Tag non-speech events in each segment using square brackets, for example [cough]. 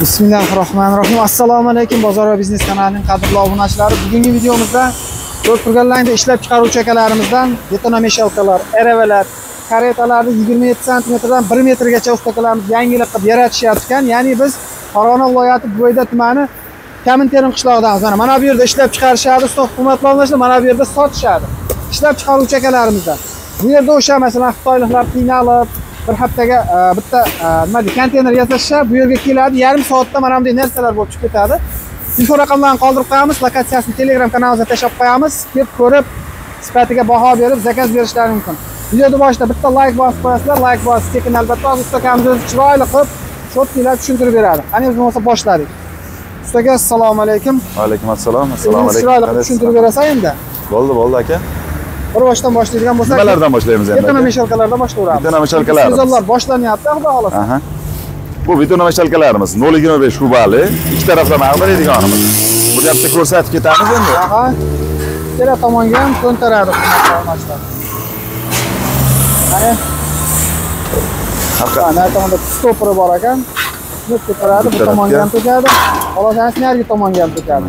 bismillahi rohmanir rohim assalomu alaykum bozor va biznes kanalining qadrli obunachilari bugungi videomizda ko'rib laynda ishlab chiqaruvchi akalarimizdan betonameshalkalar eravalar karetalarni 27 santimetrdan 1 metrgacha ustakalarimiz yangilik qilib yaratishayotgan ekan ya'ni biz farg'ona viloyati bo'yda tumani kaminterin qishlog'idamiz mana mana bu yerda ishlab chiqarishadi. Ustoz hurmatli obunachilar mana bu yerda sotishadi. Ishlab chiqaruvchi akalarimizdan. Bu yerda o'sha masalan xitoyliklar qiynalib bir haftaga e, bitta e, nima deydi konteyner yasashsa bu yerga keladi. Yarim soatda mana bunday narsalar bo'lib chiqib ketadi. Telefon raqamlarini qoldirib qo'yamiz lokatsiyasini telegram kanalimizga tashlab qo'yamiz. Kelib ko'rib sifatiga baho berib zakaz berishlari mumkin. Videoni boshida bitta layk bosib qo'yasizlar. Layk bosib sekin albatta. Usta akamiz o'zi chiroyli qilib cho'tkilar tushuntirib beradi. Qani o'zi bo'lmasa boshladik. Usta aka assalomu alaykum. Alaykum assalom assalomu O'zingiz chiroyli qilib tushuntirib alaykum. berasan endi bo'ldi bo'ldi aka bir boshdan boshlaydigan bo'lsak nimalardan boshlaymiz endi betona aka? meshalkalardan boshlayveramiz Betona meshalkalarimiz. sezonlar boshlanyapti xudo xohlasa Aha. bu betona mashalkalarimiz 0.25 kubali ikki taraflama ag'daradiganimiz bitta ko'rsatib ketamiz endi Aha. Ikkala tomonga ham Haqqa- ha, nari tomonda stoperi bor ekan. Shuni ko'taradi, bu Bu tomonga ham to'kadi. Xolos, ana narigi tomonga ham to'kadi.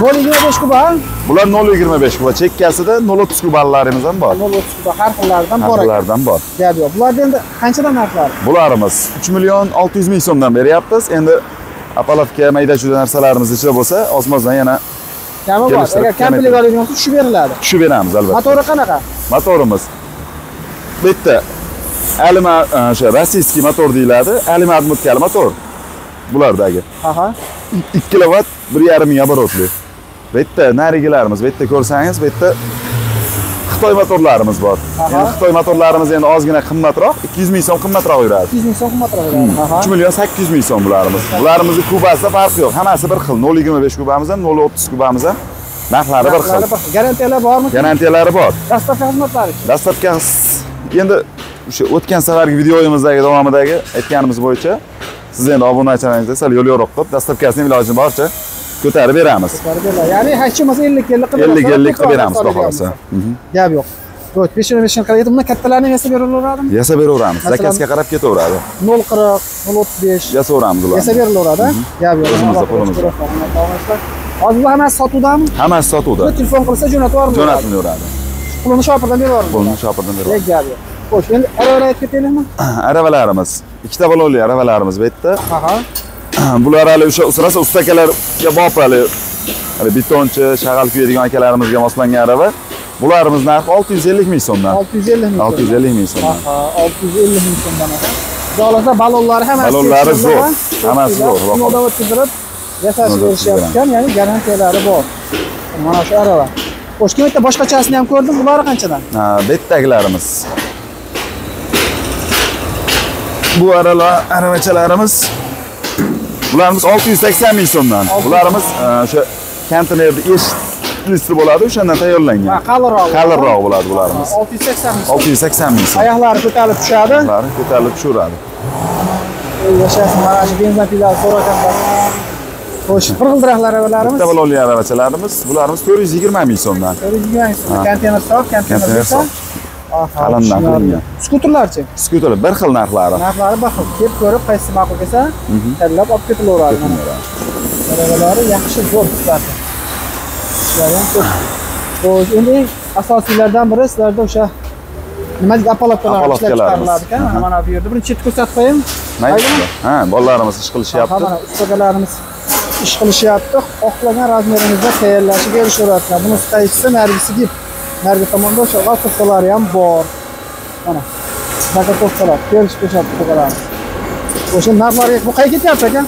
Bo'ligiga 5 kuba, bular 0.25 kuba chekkasida 0.30 kubalarimiz ham bor 0.30 kuba har xillaridan bor ekan. Narxlardan bor Gap yo'q. Bularda endi qanchadan narxlari? bularimiz 3 million 600 ming so'mdan beryapmiz endi apalovka mayda chuda narsalarimiz ichida bo'lsa ozmozdan yana Kami bor. Kelishtirib, Agar kampilik kamaytirib. oladigan bo'lsa tushib beriladi. tushib beramiz albatta Motori qanaqa? motorimiz bu yerda alima e, o'sha rossiyskiy motor deyiladi alima odmotkali motor bulardagi Aha. 2 kilovat 1,5 ming оборотli Bu yerda narigilarimiz bu yerda ko'rsangiz bu yerda xitoy motorlarimiz bor. Endi xitoy motorlarimiz endi ozgina qimmatroq 200 ming so'm qimmatroq yuradi. 200 ming so'm qimmatroq. Aha. 3 million 800 ming so'm bularimiz bularimizni kubasida farqi yo'q. Hammasi bir xil. 0,25 kubamiz ham 0,30 kubamiz. Ham narxlari bir xil. Bir xil. Garantiyalar bormi? garantiyalari bor. Dastlabki xizmatlari. dastlabki endi o'sha o'tgan safargi videoyimizdagi davomidagi aytganimiz bo'yicha siz endi obunachilaringizga sal yo'l yo'riq qilib dastlabkasini ilojini boricha ko'tarib beramiz Ko'tarib. Ya'ni hech bo'lmasa 50 50 qilib 50 berasiz, 50 qilib beramiz xohlasa oladigan Gap yo'q. Xo'sh, 5 5 qilib bundan kattalarini yasab berilaveradimi? yasab beraveramiz zakazga qarab ketaveradi 040, 035 yasaveramiz ularni yasab berilaveradi. Gap yo'q. Qo'limizda, qo'limizda. Hozir bu hammasi sotuvdami? hammasi sotuvda telefon qilsa jo'natib yuboradi. jo'natilaveradi Pulini shopirdan berib yuboradi. pulni shopirdan berib gap yo'q. Xo'sh, endi aravalar aytib ketaylikmi? [clears throat] aravalarimiz ikkita balonli aravalarimiz bu yerda. [clears throat] bular hali o'sha rosa usta akalarga hali hali betonchi shag'al kuyadigan akalarimizga moslangan arava bularimiz narxi 650 ming so'mdan 650 ming. 650 ming so'mdan Aha, 650 ming so'mdan ekan. Xudoolasa balonlari hammasi Balonlari tekshirib zo'r. Hammasi zo'r, Sinovdan o'tkazilib yasashib Sinovdan berishyapti ya'ni garantiyalari bor. Mana shu arava. Xo'sh, bitta boshqachasini ham ko'rdim. Bular qanchadan? Ha, bu yerdagilarimiz bu aravachalarimiz bularimiz 680 ming so'mdan bularimiz o'sha konteynerda eshiklisi bo'ladi o'shandan tayyorlangan qalinroq. qalinroq bo'ladi bularimiz 680 ming. 680 ming so'm Oyoqlari ko'tarilib tushadi. Bularni ko'tarilib tushaveradi Ey, Yashayapti mana shu benzin so'raganlar. Xo'sh, bir g'ildiraklar arabalarimiz. bitta balonli aravachalarimiz bularimiz 420 ming so'mdan 420 so'm. Konteyner sof, konteyner Konteyner bo'lsa. sof. Tushunarli. qilingan. Skuterlarchi? skuter bir xil narxlari Narxlari bir xil. Kelib ko'rib, qaysi ma'qul kelsa, tanlab olib ketilaveradi. mana. Arabalari yaxshi zo'r sifati. Ishlari ham ko'p. Xo'sh, endi eng asosiylardan biri sizlarda o'sha nima deydi Apolovkalarimiz. chiqariladi ekan. Mana bu yerda birini chetga ko'rsatib qo'yaymi? mayli ha bolalarimiz ish qilishyapti mana ustakalarimiz ish qilishyapti. Xohlagan razmerimizda tayyorlashib berishaveradilar. Buni qaytisi nargisi deb. Nargi tomonda o'sha lastovkalari ham bor. Mana. Zakatовкалар, kelishib qo'yishyapti ustakalarimiz. O'sha narxlarga bu qayerga ketyapti aka?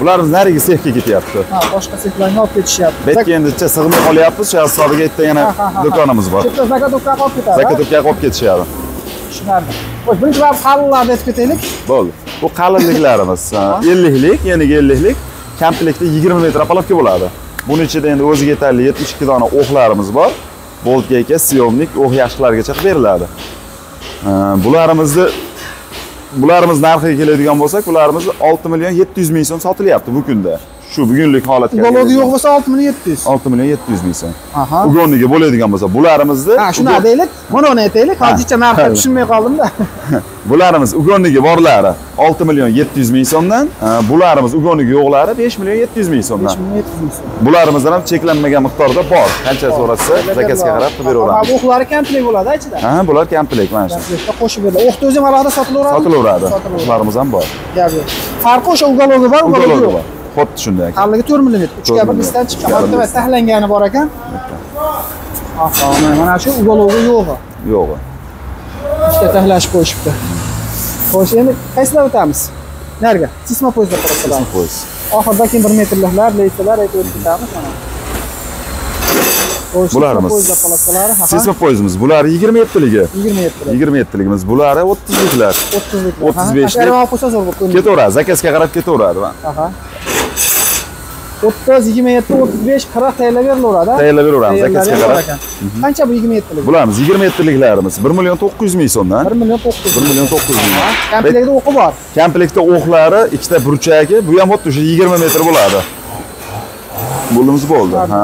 bularimiz narigi sexga ketyapti Ha, boshqa sexlarga olib ketishyapti. bu yerga endi sig'may qolyapmiz shu hisobiga yerda yana do'konimiz bor Chetda zakatовкаga olib ketadi. zakatobga olib ketishadi Tushunarli. Xo'sh, birinchi bab qalinlarni aytib ketaylik. bo'ldi bu qalinliklarimiz elliklik yeniga elliklik komplektda yigirma metr apolovka bo'ladi buni ichida endi o'ziga yetarli yetmish ikki dona o'qlarimiz bor bolt gayka syomnik o'q yaxshilargacha qilib beriladi bularimizni bularimiz narxiga keladigan bo'lsak bularimiz olti million yetti yuz ming so'm sotilyapti bu kunda. Shu bugunlik holatga keladigan- yo'q bo'lsa 6 million 700. 6 million 700 ming so'm Aha. ugonligi bo'ladigan bo'lsa bularimizni Ha, shuni deylik. Uni aytaylik. Hozircha narxni tushunmay qoldim-da. [laughs] bularimiz ugonligi borlari 6 million 700 ming so'mdan bularimiz ugonligi yo'qlari 5 million 700 ming 5 so'mdan million 700 ming so'm. bularimidan ham cheklanmagan miqdorda bor qancha so'rasa zakazga qarab qilib beraveramiz bu o'qlari komplet bo'ladi ichida. ha bular komplet mana shu qo'shib beriladi. O'qni o'zi ham alohida sotilaveradi. sotilaveradi ularimiz ham bor. Farqi o'sha ugologi bor, ugologi yo'q. Bor xuddi shunday Qarligi 4 mm, 3 4 ga bir millimetr. listdan chiqqan. Yarim Martaba listdan. tahlangani bor ekan. Aha, mana shu ugologi yo'g'i. yo'g'i Ikkita tahlashib qo'yishibdi. Xo'sh, endi qaysidan o'tamiz? Narga? Sisma poyezdda qarasalar. poyez Oxirida keyin 1 metrliklar, leysalar aytib o'tamiz mana. Xo'sh, sisma Bularimiz. sesma poyezimiz bular 27 ligi 27 lik. 27 ligimiz bulari 30 liklar 30 lik. 35 lik. Agar olib qo'ysa zo'r bo'lib ko'rinadi. ketaveradi zakazga qarab ketaveradi Aha. 30, 27, 35, 40 tayyorlab berilaveradi. tayyorlab beraveramiz Tayyorlab zakazga bor qarab. Qancha bu 27 lik? bularimiz 27 liklarimiz 1 million 900 ming so'mdan 1 million 900. 1 million 900 ming Komplektda o'qi bor. komplektda o'qlari ikkita burchagi bu ham xuddi o'sha 20 metr bo'ladi bo'limiz bo'ldi ha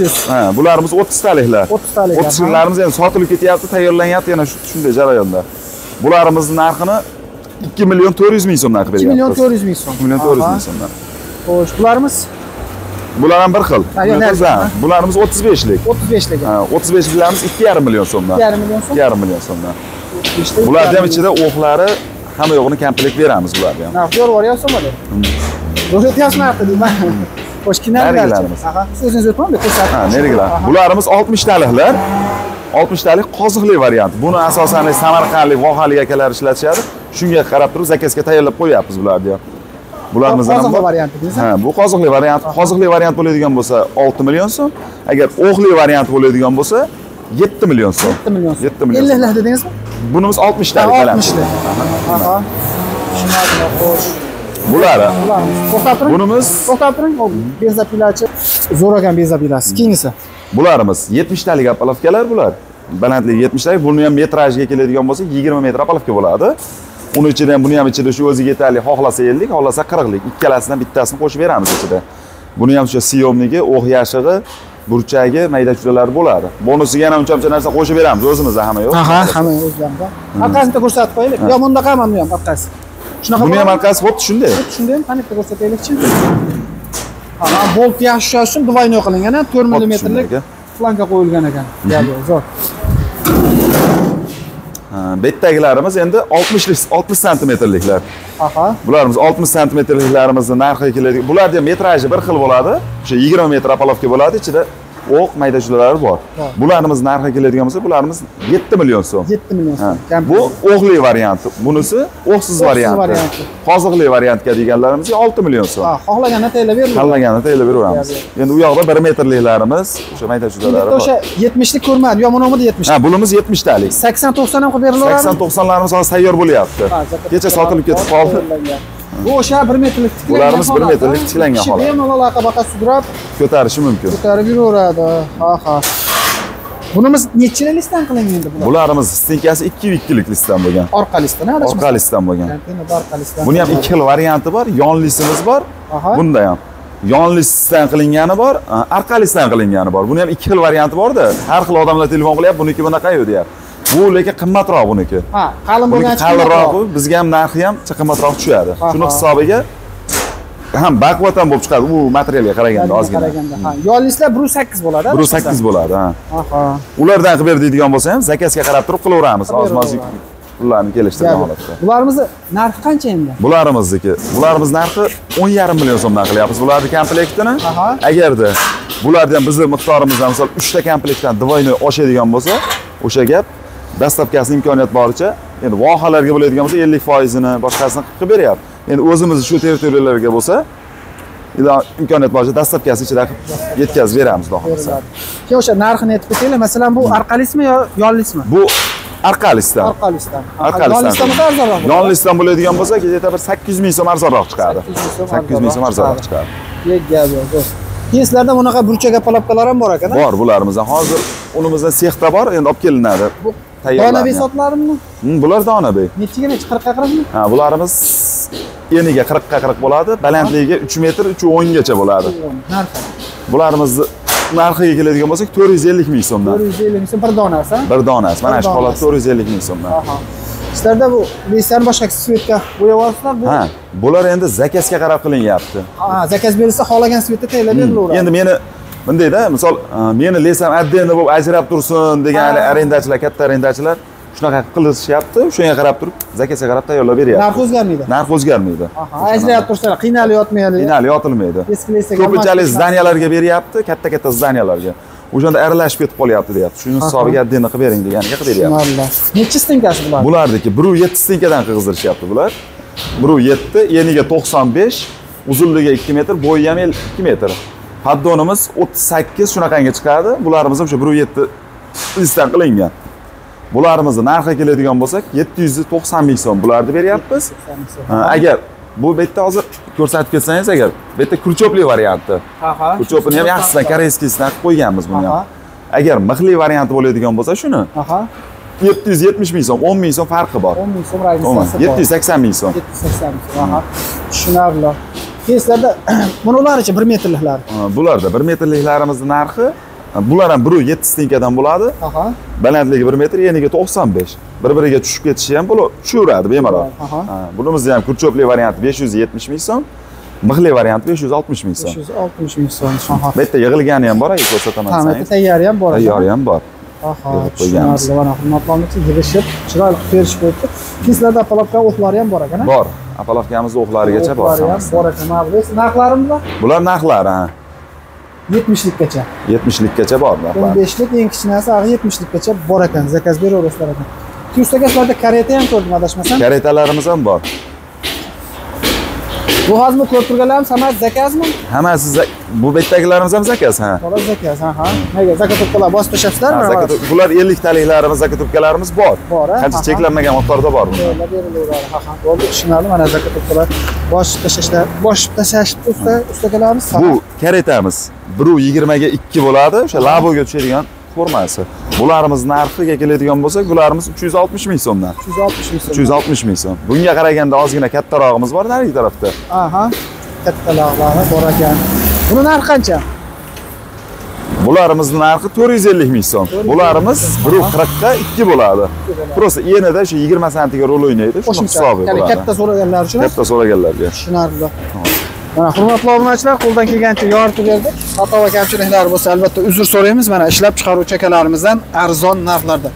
yuz. ha bularimiz 30 taliklar 30 talik. 30 yillarimiz endi sotilib ketyapti tayyorlanyapti yana shu- shunday jarayonda bularimizni narxini 2 million 400 ming so'mdan qilib 2 million beryapmiz 400 ming so'm. 2 million 400 Aha. ming so'mdan Xo'sh, bularimiz bular ham bir xil. Narxi, bularimiz 35 lik. 35 lik. Ha, 35 liklarimiz 2,5 million so'mdan. 2,5 million so'm. 2,5 million so'mdan. 35 lik, bularni ham 2,5 ichida o'qlari hamma yo'g'ini komplekt beramiz bularga ham Narx yo'q boryapsizmi hali? Zo'r o'tyapsizmi narxda deyman. [laughs] Xo'sh, kimlar Narigilarimiz. Aha, siz o'zingiz o'tmang, deb ko'rsatib. ha nerigilar bularimiz 60 taliklar 60 talik qoziqli variant buni asosan samarqandlik vohalik akalar ishlatishadi shunga qarab turib zakazga tayyorlab qo'yyapmiz bularni ham bularimiz ham Qoziqli varianti deysiz? ha bu qoziqli variant qoziqli variant bo'ladigan bo'lsa 6 million so'm agar o'qli variant bo'ladigan bo'lsa 7 million so'm 7 million. 7 million 50 lik dedingizmi? bunimiz 60 Ha, talik baland. 60 lik. Aha. Tushunarli, xo'sh. bulari. To'xtab turing. bunimiz To'xtab turing. Benzopilachi. Zo'r ekan benzopilas. Keyingisi. bularimiz 70 talik apolovkalar bular balandligi 70 talik buni ham metrajga keladigan bo'lsa 20 metr apolovka bo'ladi uni ichida ham buni ham ichida shu o'ziga yetarli xohlasa 50 xohlasa 40 lik ikkalasidan bittasini qo'shib beramiz ichida buni ham o'sha siyomnigi o'q yashig'i burchagi mayda chulalari bo'ladi bonusiga yana uncha muncha narsa qo'shib beramiz o'zimizda hamma yo'q Aha, hamma o'zlarida. Orqasini bitta ko'rsatib qo'yaylik. Yo, bunda qamam bu ham orqasi. Shunaqa buni ham orqasi xuddi shunday shunday ham qani bitta ko'rsataylikchi. Aha, bolt yaxshi ushlash uchun двойной qilingan, 4 Xuddi mm shunday lik aka. flanka qo'yilgan ekan. Ya'ni zo'r. Yerdagilarimiz endi 60 lik 60 santimetrliklar. Aha. bularimiz 60 santimetrliklarimizni narxiga keladigan bularni ham metraji bir xil bo'ladi. O'sha 20 metr apolovka bo'ladi ichida o'q mayda chulalari bor bularimiz narxiga keladigan bo'lsa bularimiz 7 million so'm. 7 million so'm. bu o'qli varianti bunisi o'qsiz varianti qoziqli variantga deganlarimizga 6 million so'm. Xohlaganini tayyorlab tanlaganini tayyorlab beraveramiz. Endi u yoqda 1 metrliklarimiz o'sha mayda chulalari Bitta bor. o'sha 70 lik ko'rmadim. Yo, buni 70. ha bunimiz 70 talik 80 90 ham qilib berilaveradi. 80 90larimiz hozir tayyor bo'lyapti. Kecha sotilib ketib qoldi Bu o'sha 1 metrlik tiklangan. Bularimiz bir metrlik tiklangan holat. bemalol aqa-baqa sudrab ko'tarishi mumkin ko'tarib yuraveradi. Ha, ha. Bunimiz necha listdan qilingan endi bular? bularimiz stinkasi 2 lik listan bo'lgan Orqa listdan, ha? orqa listan bo'lgan orqa listdan. buni ham ikki xil varianti bor yonlisimiz bor Aha. bunda ham yonlisdan qilingani bor orqalisdan qilingani bor buni ham ikki xil varianti borda har xil odamlar telefon qilyapti buniki bunaqayu deyapti bu lekin qimmatroq buniki. Ha, qalin buniki bo'lgan qalinroq bizga ham narxi ham qimmatroq tushadi. Shuni hisobiga ham baquvvat ham bo'lib chiqadi. U materialga qaraganda ozgina. qaraganda. Ha, yonlislar 1.8 bo'ladi. bir sakkiz bo'ladi ha. Ulardan qilib ber deydigan bo'lsa ham zakazga qarab turib qilaveramiz. Qilib oz pullarni kelishtirgan holatda. Bularimizni narxi qancha endi? bularimizniki bularimiz narxi o'n yarim million so'mdan qilyapmiz. Bularni komplektini agarda bularni ham bizni miqdorimizdan misol uchta komplektdan двойной oshadigan bo'lsa o'sha gap dastlabkasini imkoniyat boricha endi vohalarga bo'ladigan bo'lsa ellik foizini boshqasini qilib beryapti endi o'zimiz shu territoriyalarga bo'lsa imkoniyat boricha dastlabkasi ichida qilib yetkazib beramiz xudo xohlasa. Keyin o'sha narxini aytib ketaylik. Masalan, bu orqalismi yo yonlismi? bu orqalisdan Orqalisdan. orqalisdan Yonlisdan arzonroq. yon listdan bo'ladigan bo'lsa kechada bir sakkiz ming so'm arzonroq chiqadi 800 ming so'm sakkiz ming so'm arzonroq chiqadi gap yo'q. Keyin sizlarda bunaqa burchak apalapkalar ham bor ekan. bor bularimizni hozir unimizda sexda bor endi olib kelinadi Bu Tayyorlangan. Donabey sotiladimi? Hmm, bular donabey Nechiga necha 40 qirqmi? ha bularimiz eniga 40 ga 40 bo'ladi, balandligiga 3 metr 310 gacha bo'ladi. narxi Bularimizni narxiga keladigan bo'lsak 450 ming so'mdan. 450 ming so'm bir donasi Bir donasi. Mana shu holat donasi. 450 ming so'mdan. aha sizlarda bu lislarni boshqa svetga bo'yayapsizlar bu Ha, bular endi zakazga qarab qilinyapti. ha zakaz berilsa xohlagan svetda tayyorlab berilaveradi Endi meni bundayda, misol e, meni lesam отдельно bo'lib ajrab tursin degan arendachilar, katta arendachilar shunaqa qilishyapti. O'shanga qarab turib, zakazga qarab tayyorlab beryapti. narxi o'zgarmaydi Narx o'zgarmaydi. ajrayib tursalar qiynalyapmaydi Finali yotilmaydi. eski lesga Ko'pinchalik zdaniyalarga beryapti, katta-katta zdaniyalarga. O'shanda aralashib ketib qolyapti deyapti. Shuni hisobiga отдельно qilib bering deganiga qilib beryapti. nechi stinkasi bular Bularniki 1.7 stinkadan qirg'izdirishyapti bular. 1.7, eniga 95, uzunligi 2 metr, bo'yi ham 2 metr. Paddonimiz 38 shunaqangi chiqadi. Bularimiz ham o'sha 1.7 listdan qilingan. Bularimizni narxi keladigan bo'lsak 790 ming so'm bularni beryapmiz. Ha, Agar bu betda hozir ko'rsatib ketsangiz agar bu yerda kurchopli varianti. aha Kurchopini ham yaxshisidan koreyskisidan qilib qo'yganmiz buni ham. Agar mixli varianti bo'ladigan bo'lsa shuni aha 770 ming so'm, 10 ming so'm farqi bor. 10 ming so'm Umuman, razницasi bor 780 ming so'm. 780 ming so'm tushunarli keyin sizlarda [clears throat] buni ularchi 1 metrliklar Ha, Bularda 1 metrliklarimizni narxi bular ham 1.7 stinkadan bo'ladi. Balandligi 1 metr, eniga 95. Bir-biriga tushib ketishi ham tushaveradi bemalol. Ha, Bunimizni ham kurchopli varianti 570 ming so'm, mixli varianti 560 ming so'm. 560 ming so'm Bu yerda yig'ilgani ham bor, aka ko'rsataman Tamam, sangiz. tayyor ham bor. Tayyor ham bor. Tushunarli. Mana hurmatli yig'ishib, chiroyli qilib berishib qo'yibdi. Kislarda palapka o'qlari ham bor ekan. Bor. Apalovkamiz o'qlarigacha bor. O'qlari ham hammasi. bor ekan. Mana bu narxlarimiz bor. Bular narxlari ha. 70likgacha. 70likkacha bor narxlar. 15lik eng kichkinasi ag'i 70likgacha bor ekan. Zakaz beraverasizlar ekan. Kursdagi sizlarda kareta ham ko'rdim adashmasam. Karetalarimiz ham bor. Bu hozir ko'rib turganlarim samat zakazmi? Hammasi bu betdagilarimiz ham zakaz ha. To'g'ri zakaz, aha. Nega zakatobkalar bosib tashlabsizlarmi? Ha, bular 50 taliklarimiz, zakatobkalarimiz bor. Bor, ha? Qancha cheklanmagan miqdorda bor bular. Berilaveradi. Ha, ha. Bo'ldi, tushunarli. Mana zakatobkalar bosib tashlashlar, bosib tashlash usta ustakalarimiz. Bu karetamiz 1.20 ga 2 bo'ladi. O'sha laboga tushadigan formasi. Bularimiz narxiga keladigan bo'lsak, bularimiz 360 ming so'mdan. 360 ming so'm. 360 ming so'm. Bunga qaraganda ozgina kattarog'imiz bor narigi tarafda. Aha. Katta lag'lari bor ekan. Buni narxi qancha? Bularimizni narxi 450 ming so'm. 450 Bularimiz so'm. 1.40 ga 2 bo'ladi. Просто enida shu 20 santiga rol o'ynaydi. Shuni Qo'shimcha. hisobi bo'ladi. katta so'raganlar uchun Katta so'raganlarga. tushunarli. Mana hurmatli obunachilar, qo'ldan kelgancha yoritib berdik. Xato va kamchiliklar bo'lsa, albatta uzr so'raymiz. Mana ishlab chiqaruvchi akalarimizdan arzon narxlarda.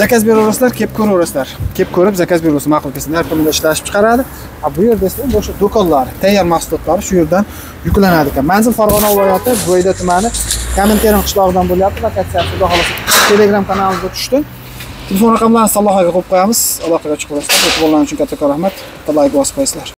Zakaz beraverasizlar, kelib ko'raverasizlar. Kelib ko'rib zakaz beraverasiz, ma'qul kelsa, pulida ishlashib chiqaradi. a bu yerda esa o'sha do'konlar, tayyor mahsulotlari shu yerdan yuklanadi ekan. Manzil Farg'ona viloyati, Bo'yda tumani, Kaminterim qishlog'idan bo'lyapti. Lokatsiyasi xudo xohlasa Telegram kanalimizga tushdi. Telefon raqamlarini aloqaga qo'yib qo'yamiz. Aloqaga chiqib qo'yasizlar. E'tiborlaringiz uchun kattakon rahmat. Bitta layk bosib qo'yasizlar.